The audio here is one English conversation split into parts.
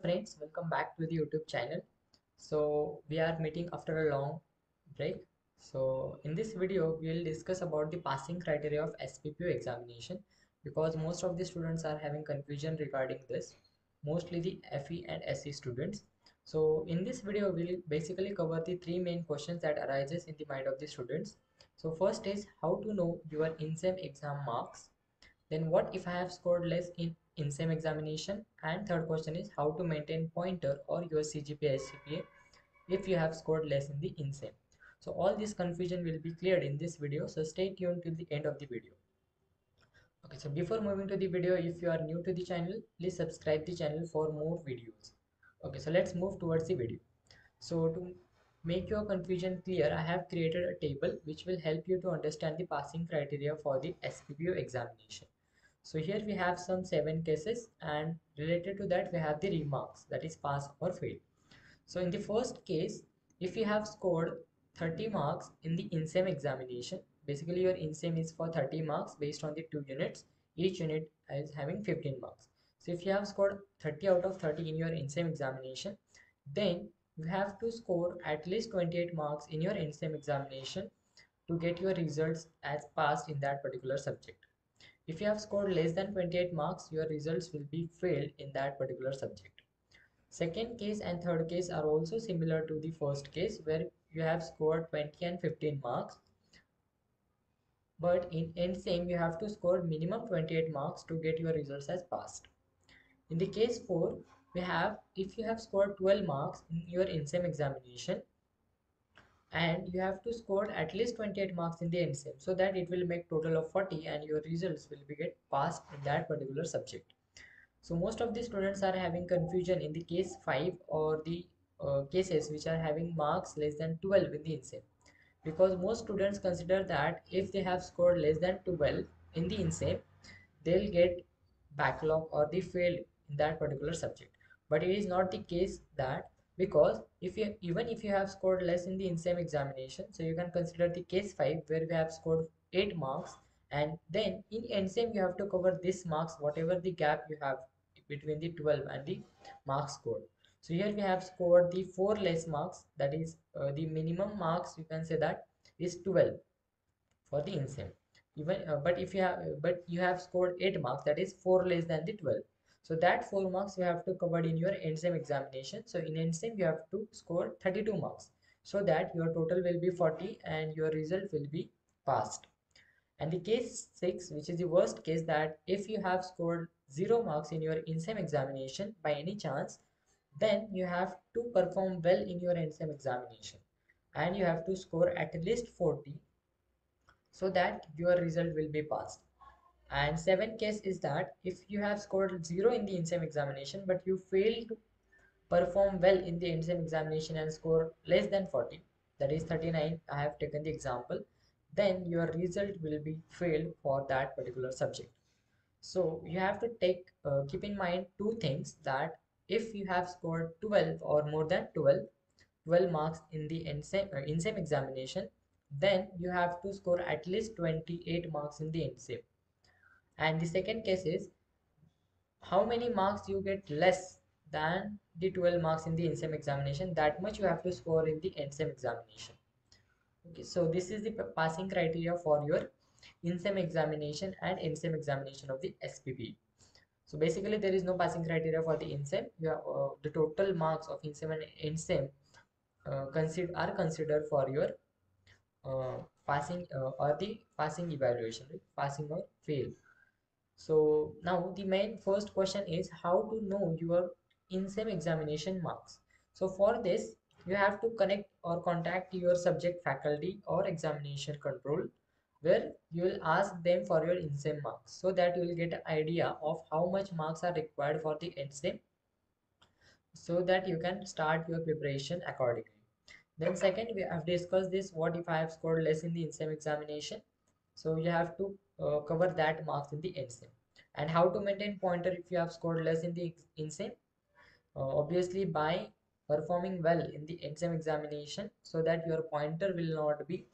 friends welcome back to the youtube channel. So we are meeting after a long break. So in this video we will discuss about the passing criteria of SPPU examination because most of the students are having confusion regarding this mostly the FE and SE students. So in this video we'll basically cover the three main questions that arises in the mind of the students. So first is how to know your in-sem exam marks. Then what if I have scored less in in-sem examination. And third question is how to maintain pointer or your CGPA if you have scored less in the in-sem so all this confusion will be cleared in this video. So stay tuned till the end of the video. Okay so before moving to the video if you are new to the channel please subscribe the channel for more videos. Okay so let's move towards the video. So to make your confusion clear i have created a table which will help you to understand the passing criteria for the SPPU examination so here we have some seven cases and related to that we have the remarks that is pass or fail. So in the first case if you have scored 30 marks in the INSEM examination basically your INSEM is for 30 marks based on the two units each unit is having 15 marks. So if you have scored 30 out of 30 in your INSEM examination then you have to score at least 28 marks in your INSEM examination to get your results as passed in that particular subject if you have scored less than 28 marks, your results will be failed in that particular subject. Second case and third case are also similar to the first case where you have scored 20 and 15 marks. But in endsem, you have to score minimum 28 marks to get your results as passed. In the case 4, we have if you have scored 12 marks in your INSEM examination, and you have to score at least 28 marks in the ENDSEM so that it will make total of 40 and your results will be get passed in that particular subject. So most of the students are having confusion in the case 5 or the uh, cases which are having marks less than 12 in the ENDSEM because most students consider that if they have scored less than 12 in the ENDSEM they'll get backlog or they fail in that particular subject but it is not the case that because if you even if you have scored less in the INSEM examination so you can consider the case 5 where we have scored 8 marks and then in ENDSEM you have to cover this marks whatever the gap you have between the 12 and the marks scored so here we have scored the 4 less marks that is uh, the minimum marks you can say that is 12 for the INSEM even uh, but if you have but you have scored 8 marks that is 4 less than the 12 so that 4 marks you have to cover in your ENDSEM examination. So in ENDSEM you have to score 32 marks so that your total will be 40 and your result will be passed. And the case 6 which is the worst case that if you have scored 0 marks in your INSEM examination by any chance then you have to perform well in your ENDSEM examination and you have to score at least 40 so that your result will be passed and seventh case is that if you have scored zero in the INSEM examination but you fail to perform well in the INSEM examination and score less than 40 that is 39 I have taken the example then your result will be failed for that particular subject. So you have to take uh, keep in mind two things that if you have scored 12 or more than 12 12 marks in the INSEM, uh, INSEM examination then you have to score at least 28 marks in the INSEM and the second case is how many marks you get less than the 12 marks in the INSEM examination? That much you have to score in the ENDSEM examination. Okay so this is the passing criteria for your INSEM examination and ENDSEM examination of the SPP so basically there is no passing criteria for the INSEM you have, uh, the total marks of INSEM and ENDSEM uh, consider are considered for your uh, passing uh, or the passing evaluation right? passing or fail so now the main first question is how to know your INSEM examination marks. So for this, you have to connect or contact your subject faculty or examination control where you will ask them for your INSEM marks so that you will get an idea of how much marks are required for the INSEM so that you can start your preparation accordingly. Then second, we have discussed this what if I have scored less in the INSEM examination. So you have to uh, cover that marks in the ENDSEM and how to maintain pointer if you have scored less in the INSEM uh, obviously by performing well in the exam examination so that your pointer will not be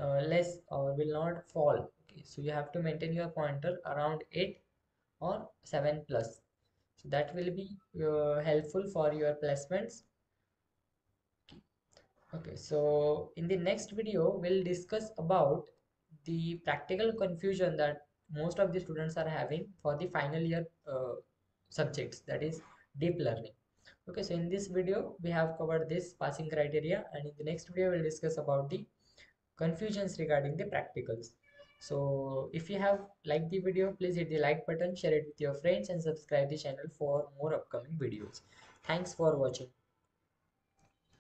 uh, less or will not fall. Okay so you have to maintain your pointer around 8 or 7 plus. So that will be uh, helpful for your placements. Okay so in the next video we'll discuss about the practical confusion that most of the students are having for the final year uh, subjects that is deep learning. Okay so in this video we have covered this passing criteria and in the next video we'll discuss about the confusions regarding the practicals. So if you have liked the video please hit the like button share it with your friends and subscribe the channel for more upcoming videos. Thanks for watching